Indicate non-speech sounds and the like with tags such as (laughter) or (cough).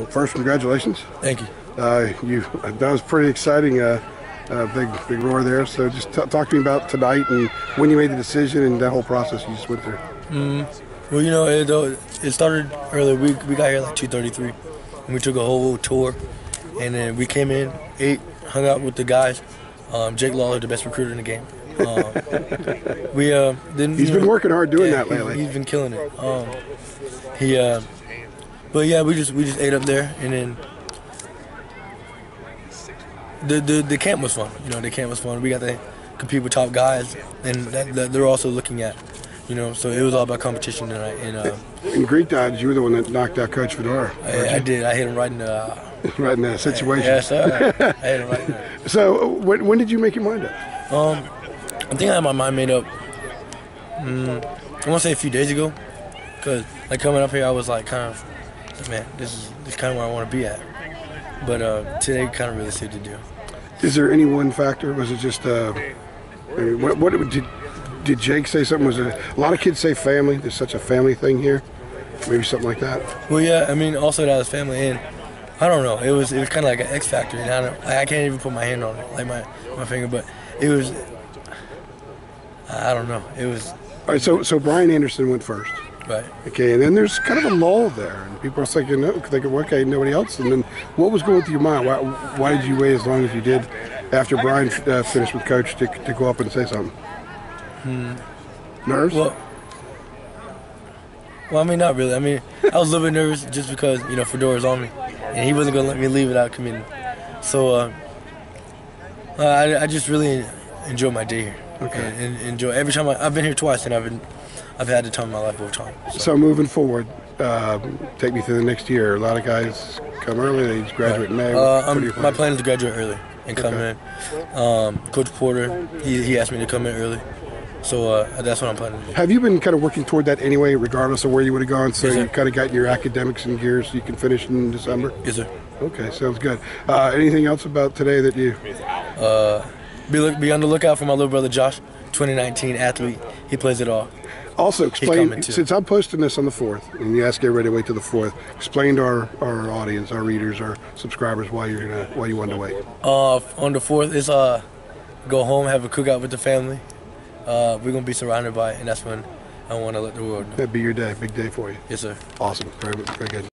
Well, first, congratulations. Thank you. Uh, you that was pretty exciting. Uh, uh, big big roar there. So just t- talk to me about tonight and when you made the decision and that whole process you just went through. Well, you know, it, uh, it started early. We, we got here like 2:33, and we took a whole tour, and then we came in, ate, hung out with the guys. Um, Jake Lawler, the best recruiter in the game. Um, we uh, didn't. He's been know- working hard doing yeah, that lately. He, has been killing it. Um, he, uh, but yeah, we just we just ate up there, and then the the the camp was fun. You know, the camp was fun. We got to compete with top guys, and that, that they're also looking at. You know, so it was all about competition tonight, and uh, In Greek dodge, you were the one that knocked out Coach Fedora. I, I did. I hit him right in the. Uh, (laughs) right in that situation. yes, sir. I hit him right there. (laughs) So when, when did you make your mind up? Um, I think I had my mind made up. Mm, I want to say a few days ago, cause like coming up here, I was like kind of, man, this is this kind of where I want to be at. But uh, today kind of really sealed the deal. Is there any one factor? Was it just uh, what, what did did Jake say something? Was it a lot of kids say family? There's such a family thing here. Maybe something like that. Well, yeah, I mean, also that was family, and I don't know. It was it was kind of like an X factor, and I don't, I can't even put my hand on it, like my my finger, but it was. I don't know. It was All right, so so Brian Anderson went first. Right. Okay, and then there's kind of a lull there, and people are thinking, no, thinking, okay, nobody else. And then, what was going through your mind? Why, why did you wait as long as you did after Brian uh, finished with Coach to, to go up and say something? Nerves? Well, well, I mean, not really. I mean, I was a little bit nervous just because you know Fedora's on me, and he wasn't gonna let me leave without committing. So uh, uh, I, I just really enjoy my day here. Okay. And, and enjoy every time I, I've been here twice, and I've been I've had the time of my life both times. So, so moving forward, um, take me through the next year. A lot of guys come early; they graduate in May. uh, I'm, my plan is to graduate early and come Okay. in. Um, Coach Porter, he, he asked me to come in early, so uh, that's what I'm planning to do. Have you been kind of working toward that anyway, regardless of where you would have gone? So Yes, sir. you kind of got your academics in gear, so you can finish in December. Yes, sir. Okay, sounds good. Uh, anything else about today that you? Be look, be on the lookout for my little brother Josh, 2019 athlete. He plays it all. Also, explain since I'm posting this on the fourth, and you ask everybody to wait till the fourth. Explain to our, our audience, our readers, our subscribers why you're gonna why you wanted to wait. Uh, on the fourth is uh, go home, have a cookout with the family. Uh, we're gonna be surrounded by it, and that's when I want to let the world know. That'd be your day, big day for you. Yes, sir. Awesome, very very good.